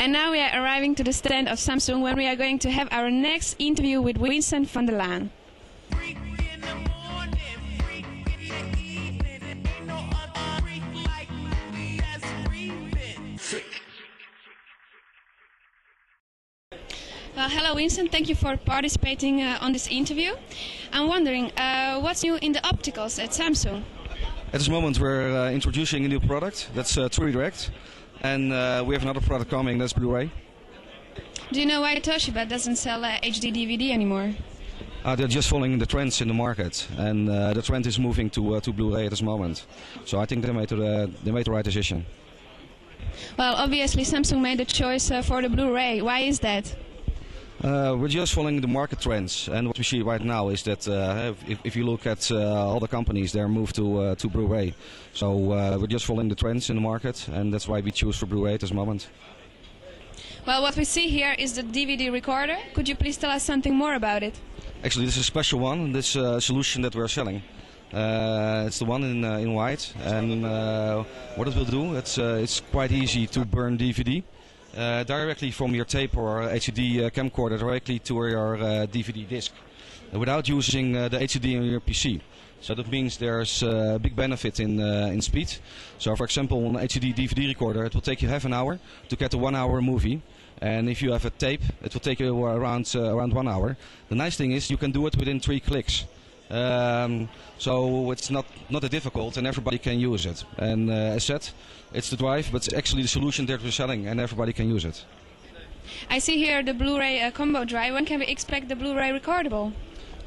And now we are arriving to the stand of Samsung when we are going to have our next interview with Vincent van der Laan. Freak in the morning, freak in the evening. Ain't no other freak like me that's breathing. Well, hello Vincent, thank you for participating uh, on this interview. I'm wondering, uh, what's new in the opticals at Samsung? At this moment, we're uh, introducing a new product. That's uh, True Direct, and uh, we have another product coming. That's Blu-ray. Do you know why Toshiba doesn't sell uh, HD DVD anymore? Uh, they're just following the trends in the market, and uh, the trend is moving to uh, to Blu-ray at this moment. So I think they made the they made the right decision. Well, obviously Samsung made the choice uh, for the Blu-ray. Why is that? Uh, we're just following the market trends, and what we see right now is that uh, if, if you look at uh, all the companies, they're moved to uh, to Blu-ray. So uh, we're just following the trends in the market, and that's why we choose for Blu-ray at this moment. Well, what we see here is the DVD recorder. Could you please tell us something more about it? Actually, this is a special one. This uh, solution that we're selling. Uh, it's the one in uh, in white, and uh, what it will do, it's uh, it's quite easy to burn DVD uh, directly from your tape or HD uh, camcorder directly to your uh, DVD disc, without using uh, the HD on your PC. So that means there's uh, a big benefit in uh, in speed. So, for example, on an HDD DVD recorder, it will take you half an hour to get a one-hour movie. And if you have a tape, it will take you around uh, around one hour. The nice thing is you can do it within three clicks. Um, so it's not not that difficult, and everybody can use it. And uh, as said, it's the drive, but it's actually the solution that we're selling, and everybody can use it. I see here the Blu-ray uh, combo drive. When can we expect the Blu-ray recordable?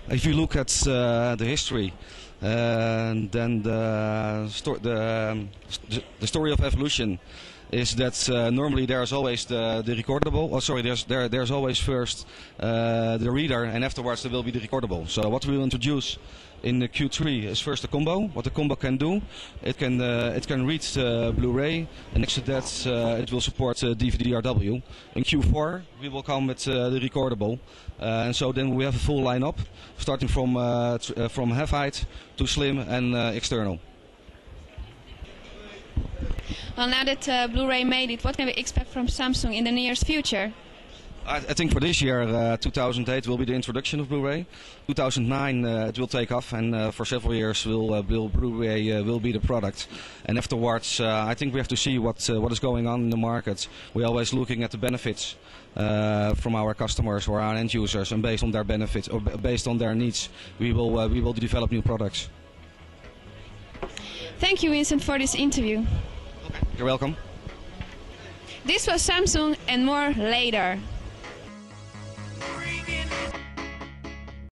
If you look at uh, the history, uh, then the, sto- the, um, st- the story of evolution is that uh, normally there's always the, the recordable. Oh, sorry, there's there, there's always first uh, the reader, and afterwards there will be the recordable. So what we will introduce in the Q3 is first the combo. What the combo can do, it can uh, it can read Blu-ray, and next to that uh, it will support uh, DVD-RW. In Q4 we will come with uh, the recordable, and so then we have a full lineup, starting from from half height to slim and external. Well, now that uh, Blu-ray made it, what can we expect from Samsung in the nearest future? I, I think for this year, uh, 2008 will be the introduction of Blu-ray. 2009 uh, it will take off, and uh, for several years will, uh, will Blu-ray uh, will be the product. And afterwards, I think we have to see what what is going on in the market. We're always looking at the benefits from our customers or our end users, and based on their benefits or based on their needs, we will we will develop new products. Thank you, Vincent, for this interview. You're welcome. This was Samsung and more later.